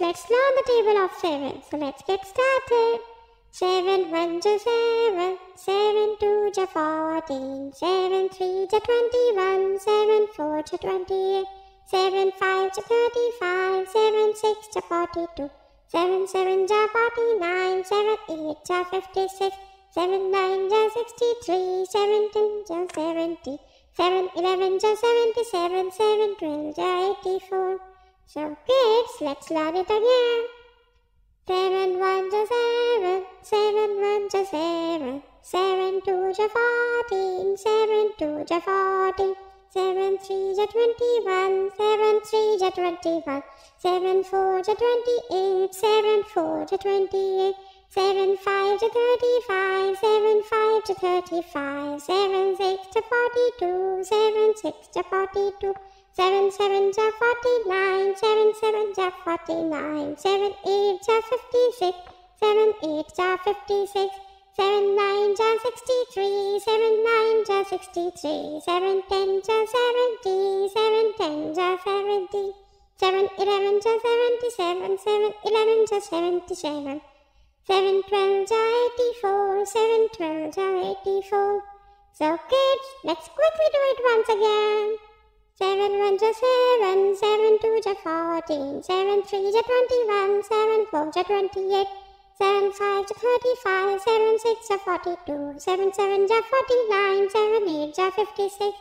let's learn the table of 7. So let's get started. 7 1 to 7, 7 2 to 14, 7 3 to 21, 7 4 to 28, 7 5 to 35, 7 6 to 42, 7 7 to 49, 7 8 to 56, 7 9 to 63, 7 10 to 70, 7 11 to 77, 7 12 to 84. So kids, let's learn it again. Seven one to seven, seven one to seven, seven two to fourteen, seven two to fourteen, seven three to twenty-one, seven three to twenty-one, seven four to twenty-eight, seven four to twenty-eight, seven five to thirty-five, seven five to thirty-five, seven six to forty-two, seven six to forty-two. Seven seven to forty nine, seven seven to forty nine, seven eight to fifty six, seven eight to fifty six, seven nine to sixty three, seven nine to sixty three, seven ten to seventy, seven ten to seventy, seven eleven to seventy seven, seven eleven to seventy seven, seven twelve to eighty four, seven twelve to eighty four. So kids, let's quickly do it once again. Seven one to seven, seven two to fourteen, seven three to twenty-one, seven four to twenty-eight, seven five to thirty-five, seven six to forty-two, seven seven to forty-nine, seven eight to fifty-six,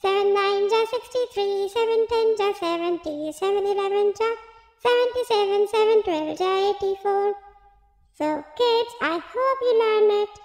seven nine to sixty-three, seven ten to seventy, seven eleven to seventy-seven, seven twelve to eighty-four. So kids, I hope you learned it.